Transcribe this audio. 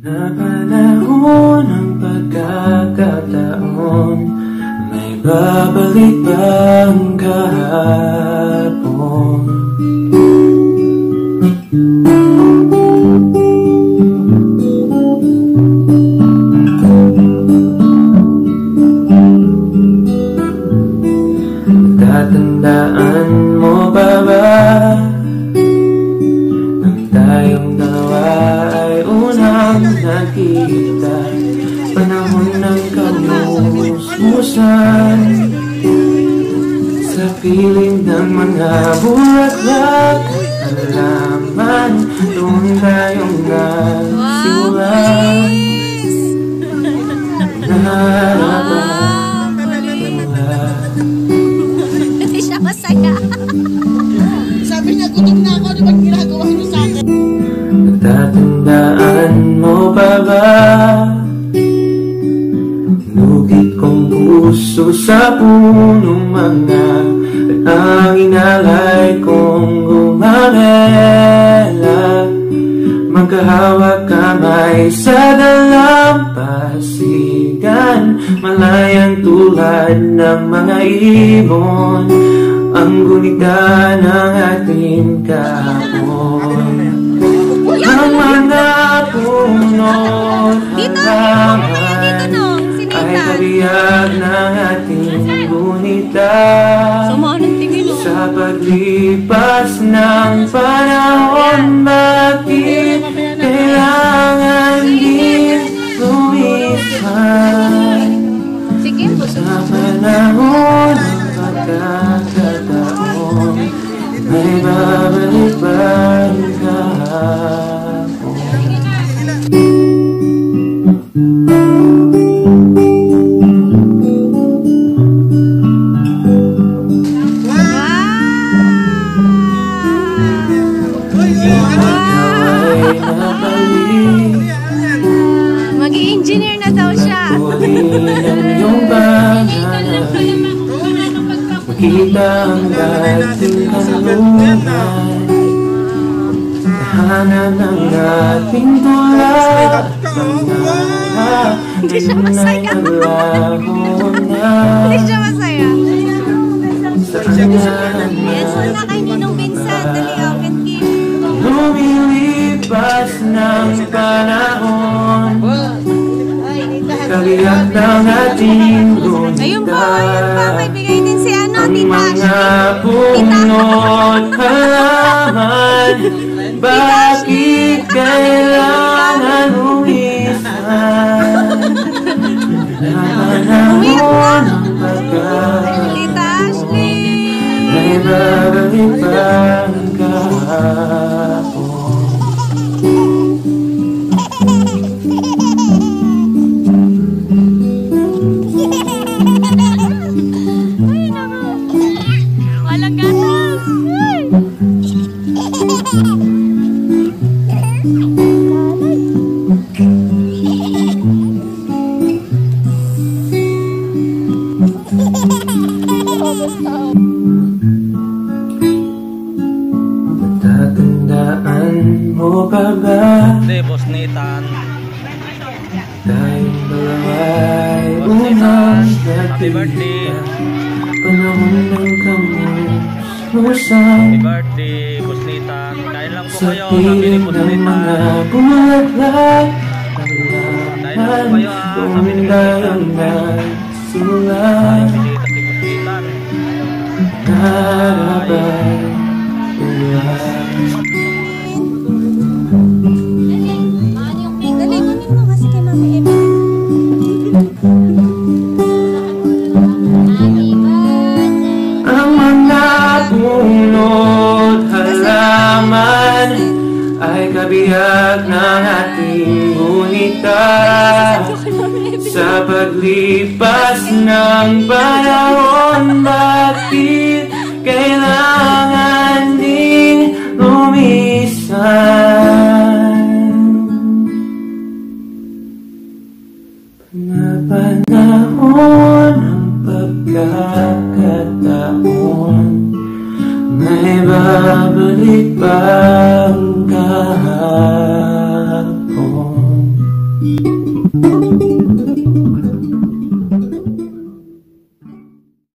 Na panahon ng pagkakataon May babalik bang kahapon? Tatandaan mo ba nakita. Panahon ng kamusmusan Sa piling ng mga bulaklak Alaman, doon mo ba ba? Lugit kong puso sa punong mga At ang inalay kong gumamela Magkahawak kamay sa dalampasigan Malayang tulad ng mga ibon Ang gunita ng ating kahapon ang mga kabiyag ng ating gunita mo. Sa paglipas ng panahon Bakit kailangan din lumisan Sa panahon ng pagkakataon May babalik ba ang kahapon? Ikaw iyong banay Makita ang dating kalungan Tahanan ng ating tulad Hindi siya masaya. Hindi siya masaya. Yes, na. Lumilipas ng panahon Kabiyak ng ating gunita Ayun po, ayun pa. May bigay din si ano, Tita mga Ashley. puno't halaman Bakit kailangan umisan Napanahon ng pagkakataon Tita Ashley. May babalik ba ang kahapon? Mo pa ba? Hindi, boss Nathan. Tayong dalawa'y unang Happy birthday. Panahon ng Happy kamusmusan birthday, boss Nathan. Kain lang po Sa kayo. Happy ni boss Nathan. Kain lang po kayo ah. Happy ni Kung boss Nathan. Narabay buhay ay kabihag ng ating gunita Sa paglipas ng panahon Bakit kailangan din lumisan Na panahon ng pagkakataon May babalik bang